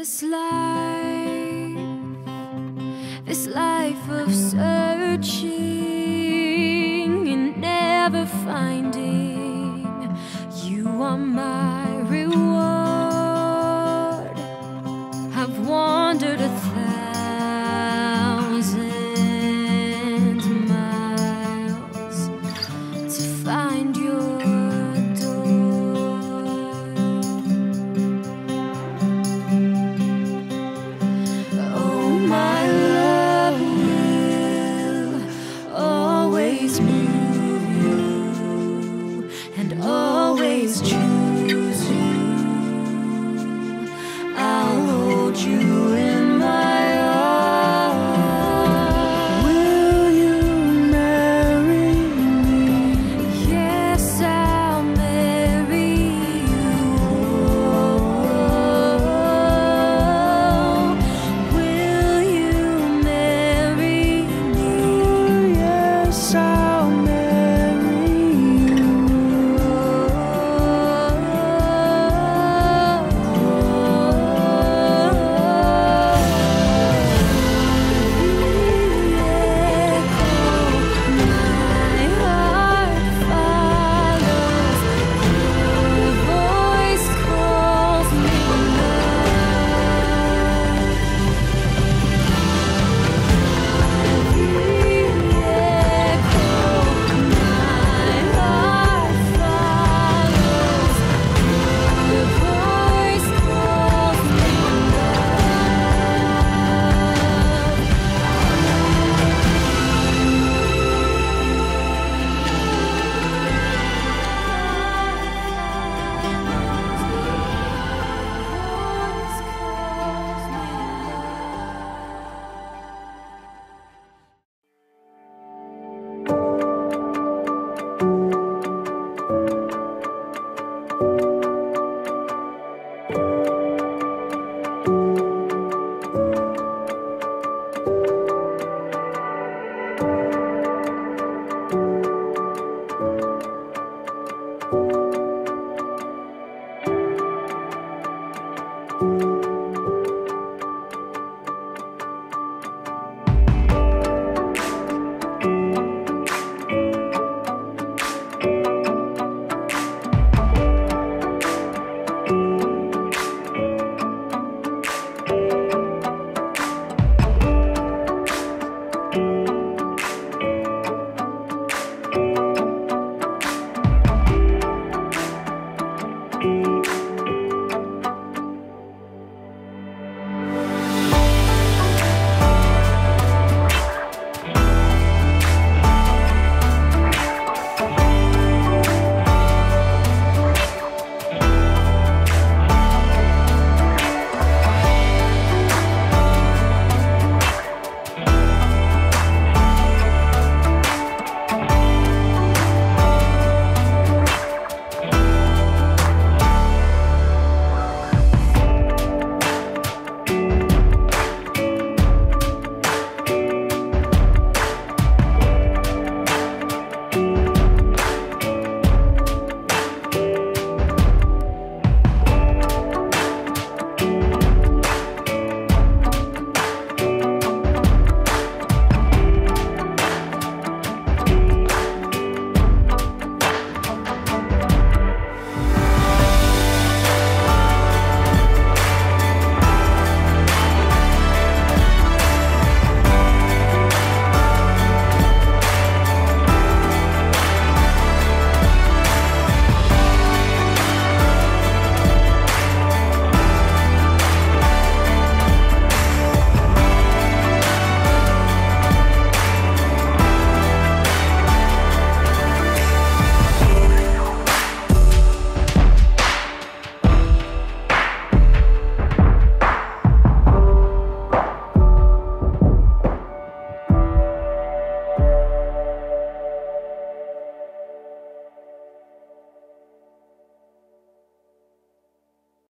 This life, this life of searching